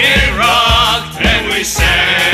fucking rocked and we sank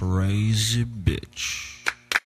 crazy bitch.